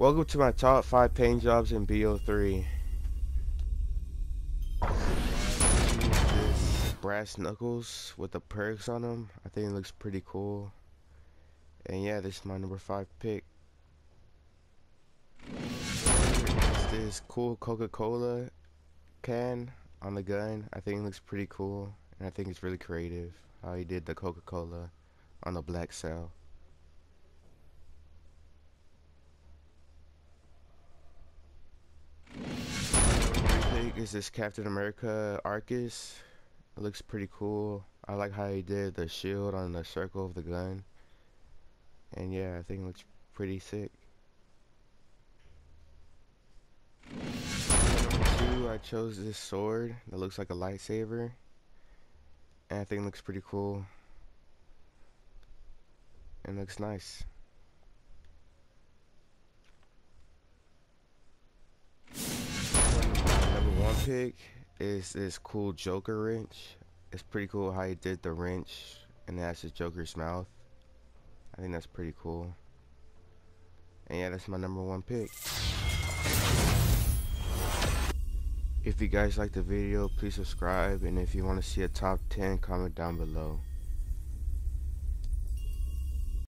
Welcome to my top 5 paint jobs in BO3. This brass knuckles with the perks on them. I think it looks pretty cool. And yeah, this is my number 5 pick. This cool Coca-Cola can on the gun. I think it looks pretty cool. And I think it's really creative how he did the Coca-Cola on the black cell. Is this Captain America Argus. It looks pretty cool. I like how he did the shield on the circle of the gun. And yeah, I think it looks pretty sick. Two, I chose this sword that looks like a lightsaber. And I think it looks pretty cool. And looks nice. Pick is this cool Joker wrench. It's pretty cool how he did the wrench and that's his Joker's mouth. I think that's pretty cool. And yeah, that's my number one pick. If you guys like the video, please subscribe. And if you want to see a top 10, comment down below.